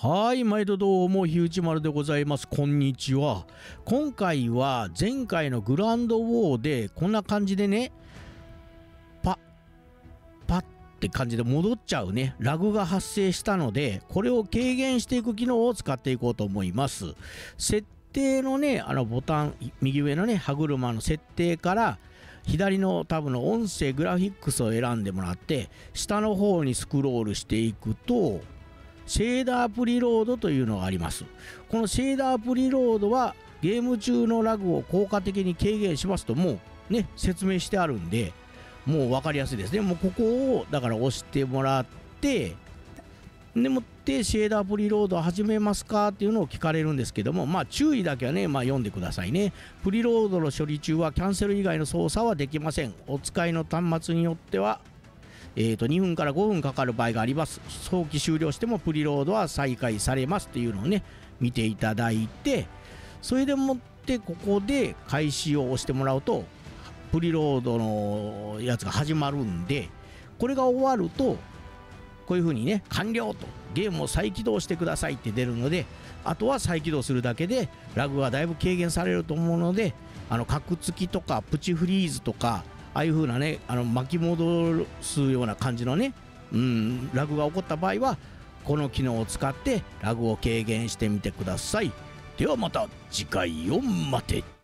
はい、毎度どうも、ひうちまるでございます。こんにちは。今回は前回のグランドウォーでこんな感じでね、パッ、パッって感じで戻っちゃうね、ラグが発生したので、これを軽減していく機能を使っていこうと思います。設定のね、あのボタン、右上のね、歯車の設定から、左のタブの音声グラフィックスを選んでもらって下の方にスクロールしていくとシェーダープリロードというのがあります。このシェーダープリロードはゲーム中のラグを効果的に軽減しますともうね、説明してあるんで、もう分かりやすいですね。もうここをだから押してもらって、でもってシェーダープリロード始めますかっていうのを聞かれるんですけども、まあ注意だけはね、まあ読んでくださいね。プリロードの処理中はキャンセル以外の操作はできません。お使いの端末によってはえー、と2分から5分かかる場合があります。早期終了してもプリロードは再開されますっていうのをね見ていただいてそれでもってここで開始を押してもらうとプリロードのやつが始まるんでこれが終わるとこういう風にね完了とゲームを再起動してくださいって出るのであとは再起動するだけでラグがだいぶ軽減されると思うのであのカクつきとかプチフリーズとかああいう風なねあの巻き戻すような感じのね、うん、ラグが起こった場合はこの機能を使ってラグを軽減してみてください。ではまた次回を待て。